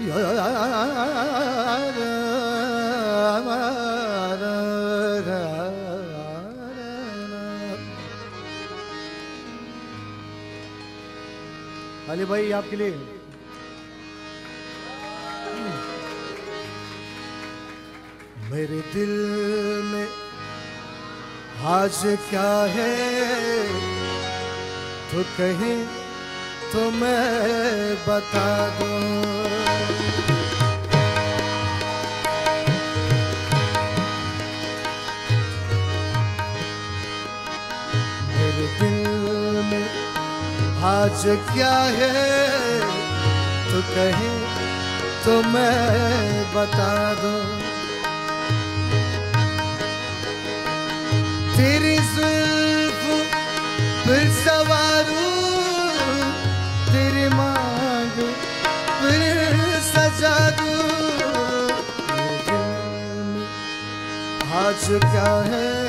अली भाई आपके लिए। मेरे दिल में आज क्या है? तो कहीं तो मैं बता दूँ। आज क्या है तो कहे तो मैं बता दूँ। क्या है?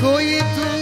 कोई दूध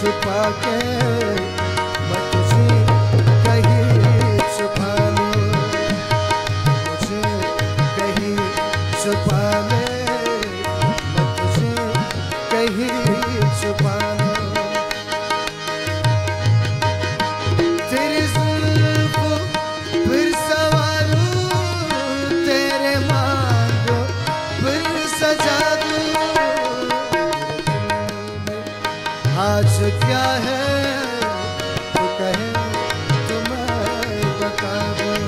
छुपा के क्या है? तो कहे तो मैं बता दूँ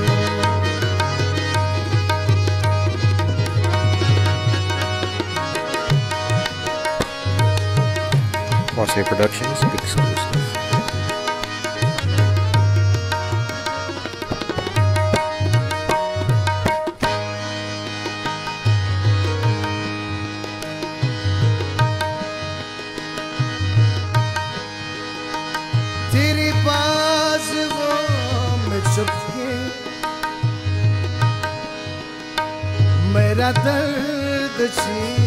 Warsay मेरा दर्द छीन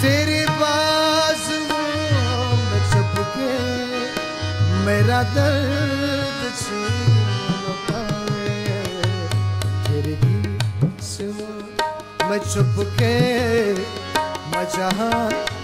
तेरी बाजुओं में छुपके मेरा दर्द छीन पाए। तेरे मैं चुप के मैं जहाँ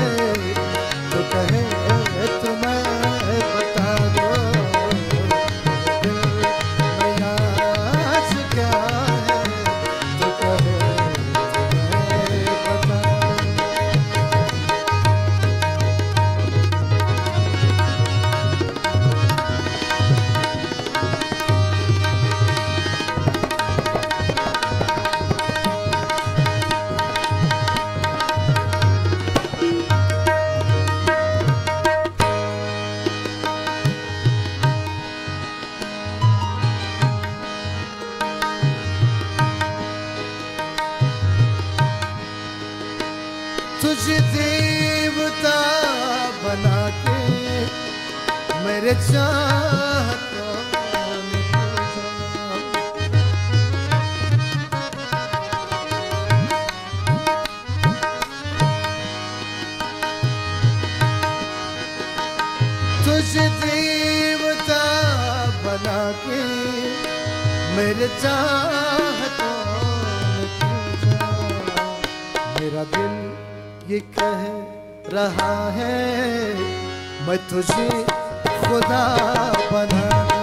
तुझे देवता बना के मेरे। तुझे देवता मेरे चाहतों में तू जा मेरा दिल ये कह रहा है मैं तुझे खुदा बना